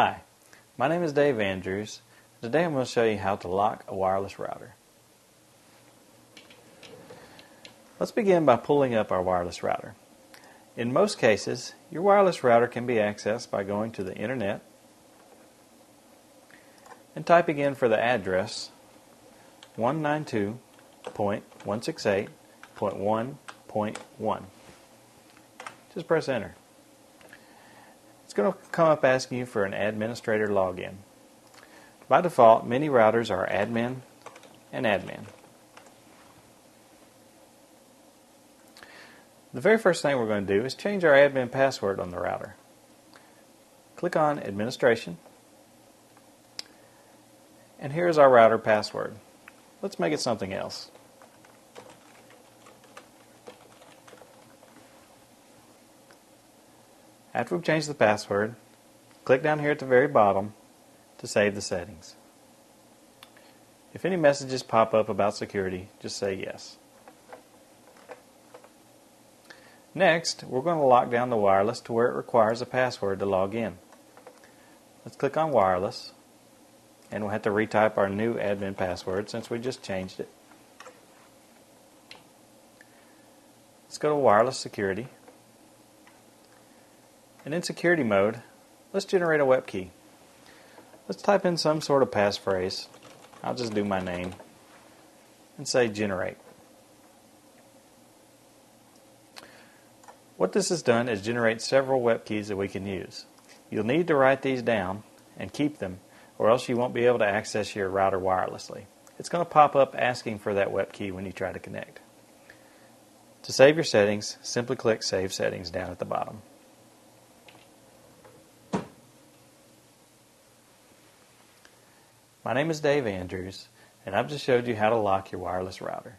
Hi, my name is Dave Andrews. Today I'm going to show you how to lock a wireless router. Let's begin by pulling up our wireless router. In most cases, your wireless router can be accessed by going to the internet and typing in for the address 192.168.1.1. Just press enter going to come up asking you for an administrator login. By default, many routers are admin and admin. The very first thing we're going to do is change our admin password on the router. Click on Administration, and here's our router password. Let's make it something else. After we've changed the password, click down here at the very bottom to save the settings. If any messages pop up about security, just say yes. Next, we're going to lock down the wireless to where it requires a password to log in. Let's click on wireless, and we'll have to retype our new admin password since we just changed it. Let's go to wireless security. And in security mode, let's generate a WEP key. Let's type in some sort of passphrase. I'll just do my name and say generate. What this has done is generate several WEP keys that we can use. You'll need to write these down and keep them, or else you won't be able to access your router wirelessly. It's going to pop up asking for that WEP key when you try to connect. To save your settings, simply click Save Settings down at the bottom. My name is Dave Andrews, and I've just showed you how to lock your wireless router.